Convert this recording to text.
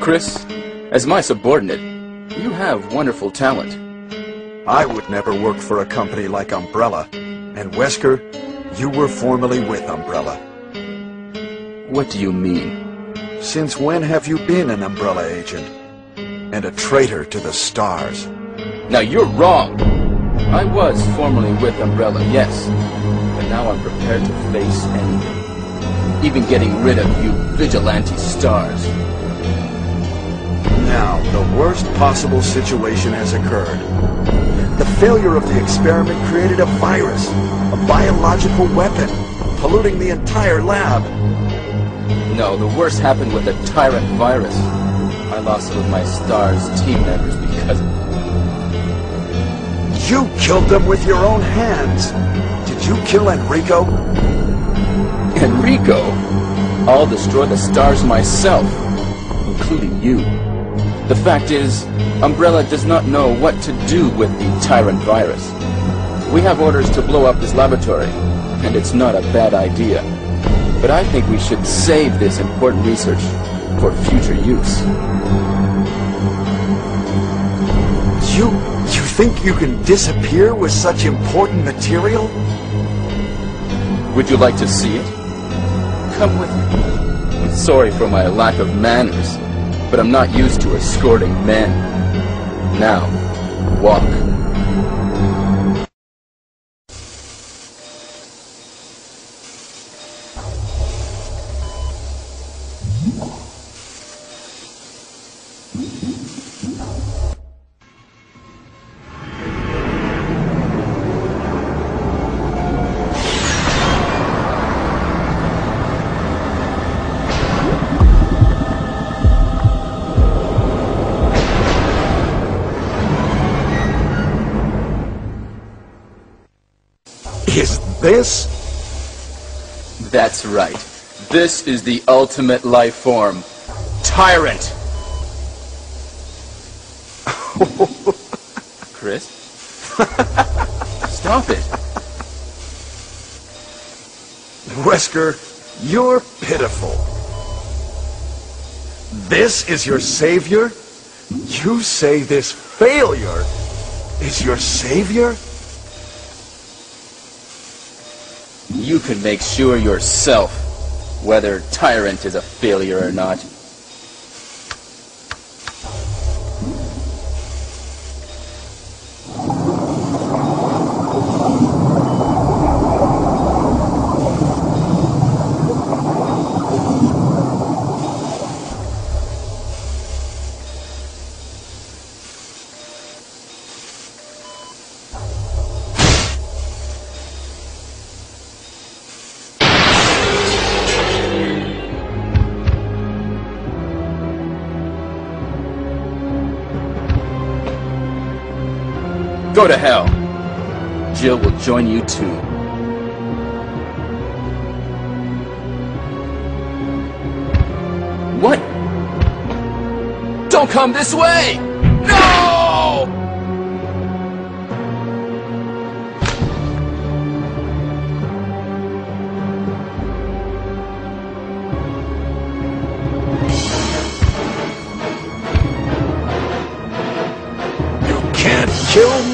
Chris, as my subordinate, you have wonderful talent. I would never work for a company like Umbrella. And Wesker, you were formerly with Umbrella. What do you mean? Since when have you been an Umbrella agent? And a traitor to the STARS? Now you're wrong! I was formerly with Umbrella, yes. But now I'm prepared to face anything. Even getting rid of you vigilante STARS. Now, the worst possible situation has occurred. The failure of the experiment created a virus, a biological weapon, polluting the entire lab. No, the worst happened with the Tyrant virus. I lost some of my STARS team members because of it. You killed them with your own hands. Did you kill Enrico? Enrico? I'll destroy the STARS myself, including you. The fact is, Umbrella does not know what to do with the Tyrant virus. We have orders to blow up this laboratory, and it's not a bad idea. But I think we should save this important research for future use. You... you think you can disappear with such important material? Would you like to see it? Come with me. I'm sorry for my lack of manners, but I'm not used to escorting men. Now, walk. This... That's right. This is the ultimate life form. Tyrant! Chris? Stop it. Wesker, you're pitiful. This is your savior? You say this failure is your savior? You can make sure yourself whether Tyrant is a failure or not. Go to hell. Jill will join you too. What? Don't come this way! No! You can't kill me!